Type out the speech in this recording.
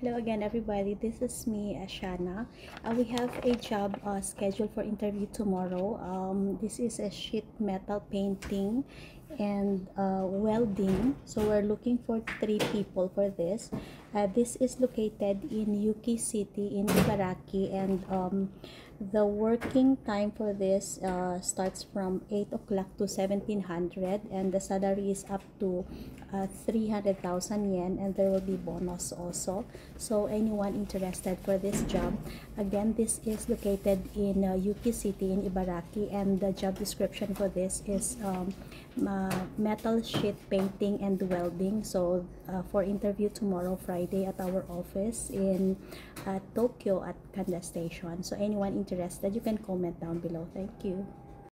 Hello again, everybody. This is me, Ashana. Uh, we have a job uh, scheduled for interview tomorrow. Um, this is a sheet metal painting and uh, welding. So we're looking for three people for this. Uh, this is located in Yuki City in Ibaraki, and um, the working time for this uh, starts from 8 o'clock to 1700 and the salary is up to uh, 300,000 yen and there will be bonus also so anyone interested for this job again this is located in uh, Yuki City in Ibaraki and the job description for this is um, uh, metal sheet painting and welding. So uh, for interview tomorrow Friday at our office in uh, Tokyo at Kanda Station. So anyone interested you can comment down below. Thank you